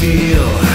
feel.